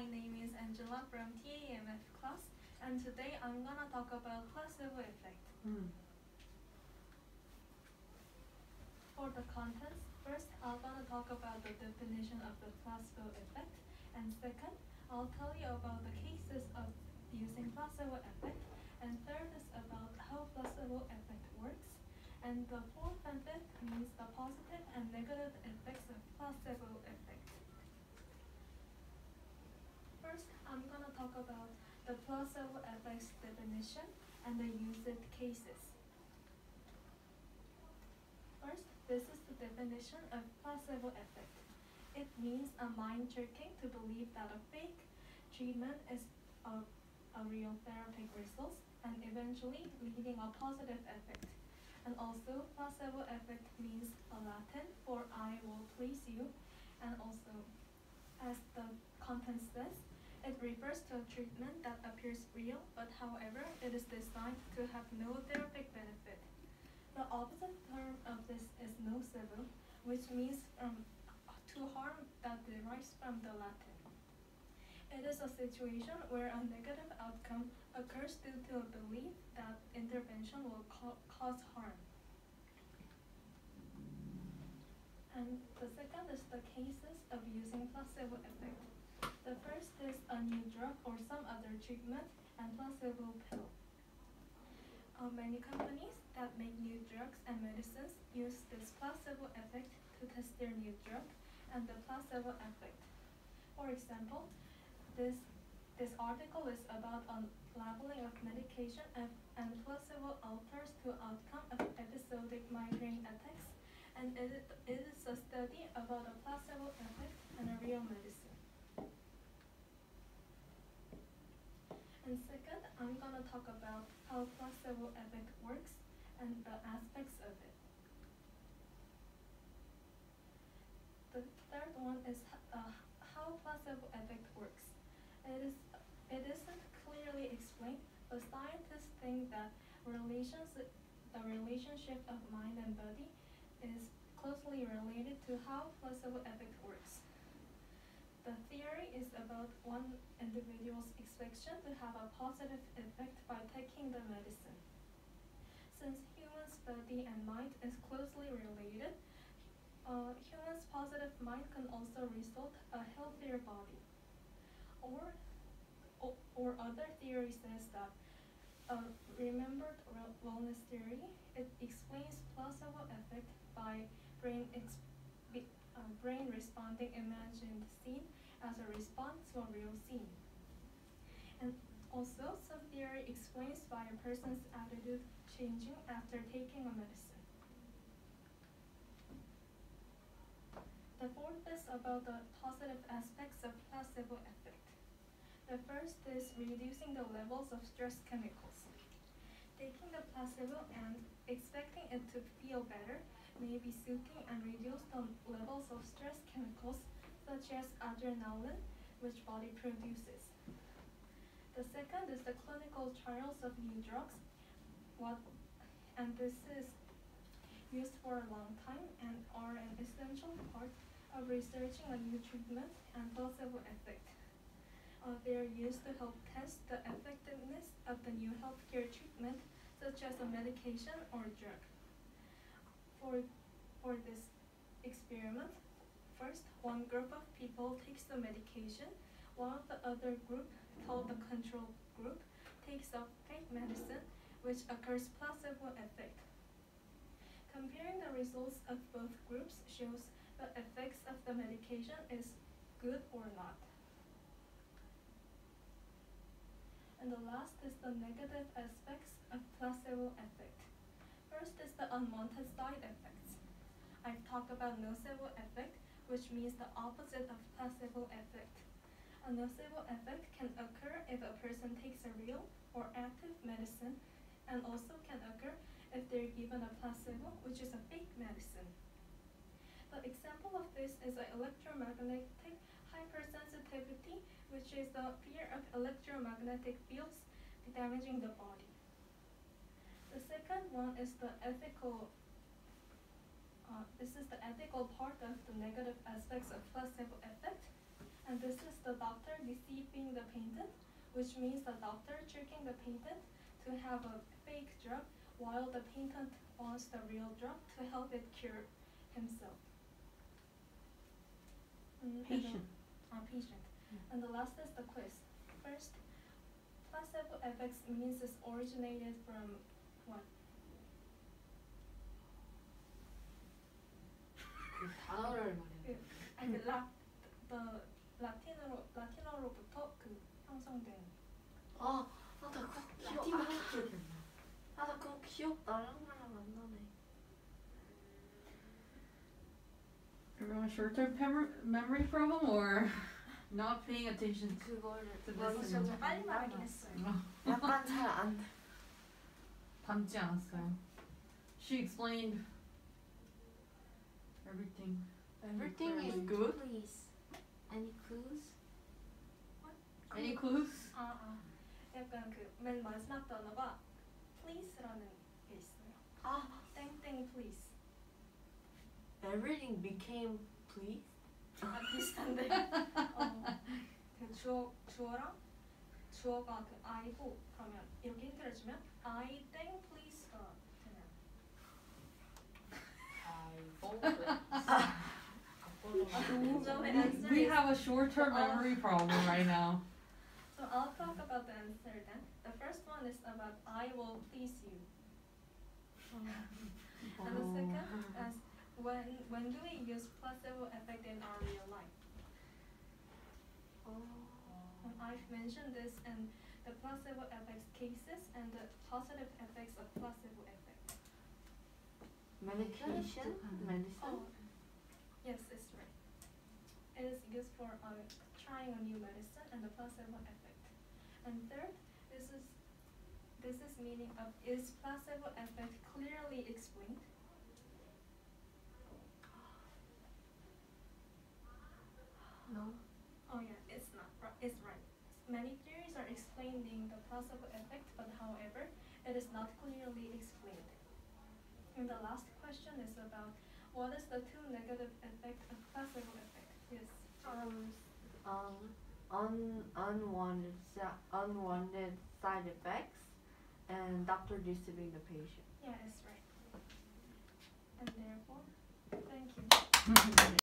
my name is Angela from TAMF class, and today I'm gonna talk about placebo effect. Mm. For the contents, first I'm gonna talk about the definition of the placebo effect, and second, I'll tell you about the cases of using placebo effect, and third is about how placebo effect works, and the fourth and fifth means the positive and negative effects of placebo effect. First, I'm gonna talk about the placebo effects definition and the used cases. First, this is the definition of placebo effect. It means a mind tricking to believe that a fake treatment is a, a real therapeutic result and eventually leading a positive effect. And also, placebo effect means a Latin for I will please you, and also, as the content says, it refers to a treatment that appears real, but however, it is designed to have no therapeutic benefit. The opposite term of this is nocebo, which means um, to harm that derives from the Latin. It is a situation where a negative outcome occurs due to a belief that intervention will ca- cause harm. And the second is the cases of using placebo effect. The first is a new drug or some other treatment and placebo pill. Uh, many companies that make new drugs and medicines use this placebo effect to test their new drug and the placebo effect. For example, this this article is about on labeling of medication and, and placebo alters to outcome of episodic migraine attacks, and it, it is a study about a placebo effect and a real medicine. And second, I'm gonna talk about how placebo effect works and the aspects of it. The third one is uh, how placebo effect works. It is it isn't clearly explained, but scientists think that relations the relationship of mind and body is closely related to how placebo effect works. The theory is about one individual's expectation to have a positive effect by taking the medicine. Since humans' body and mind is closely related, uh, humans' positive mind can also result a healthier body. Or, or, other theory says that uh, remembered wellness theory, it explains placebo effect by brain ex- be, uh, brain responding imagined scene as a response to a real scene. And also, some theory explains why a person's attitude changing after taking a medicine. The fourth is about the positive aspects of placebo effect. The first is reducing the levels of stress chemicals. Taking the placebo and expecting it to feel better may be soothing and reduce the levels of stress chemicals such as adrenaline, which body produces. The second is the clinical trials of new drugs, what, and this is used for a long time and are an essential part of researching a new treatment and placebo effect. Uh, they are used to help test the effectiveness of the new healthcare treatment, such as a medication or drug. For, for this experiment, first one group of people takes the medication, while the other group, called the control group, takes a fake medicine, which occurs placebo effect. Comparing the results of both groups shows the effects of the medication is good or not. And the last is the negative aspects of placebo effect. First is the unwanted side effects. I've talked about nocebo effect, which means the opposite of placebo effect. A nocebo effect can occur if a person takes a real or active medicine and also can occur if they're given a placebo, which is a fake medicine. The example of this is an electromagnetic hypersensitivity, which is the fear of electromagnetic fields damaging the body. The second one is the ethical. Uh, this is the ethical part of the negative aspects of placebo effect, And this is the doctor deceiving the patient, which means the doctor tricking the patient to have a fake drug while the patient wants the real drug to help it cure himself. Mm, and the- Patient. uh, patient. Mm. And the last is the quiz. First, placebo effects means it's originated from 단어를 말해. 아니 그 라, the 라틴어로 라틴어로부터 그 형성된. 아, 아, 나 그거 기억. 라틴어밖에 아, 기억이 안 나. 아, 나 그거 기억 나랑 나랑 안 나네. Everyone short-term memory problem or not paying attention to 그거를 그. 저 빨리 말하긴 했어요. 약간 잘안 돼. 담지 않았어요. She explained everything. Everything is Very good. Please. Any clues? Any clues? 아, 아. 약간 그 맨 마지막 단어가 please라는 게 있어요. 아, 땡땡 please. everything became please. 아 비슷한데. 어, 그 주어 주어랑 주어가 그 I고 그러면 이렇게 힌트를 주면 I 땡 please가 되나요? 좀 We, answer we is- have a short-term Uh, memory problem right now. So I'll talk about the answer then. The first one is about I will please you. And the second is when when do we use placebo effect in our real life? I've mentioned this in the placebo effects cases and the positive effects of placebo effect. Medication, medicine. Oh, yes, it's right. It is used for uh, trying a new medicine and the placebo effect. And third, this is this is meaning of is placebo effect clearly explained? No. Oh yeah, it's not. It's right. Many theories are explaining the placebo effect, but however, it is not clearly explained. And the last question is about what is the two negative effect of placebo effect? Yes. Um, um, un, unwanted, sa- unwanted side effects, and doctor deceiving the patient. Yeah, it's right. And therefore, thank you.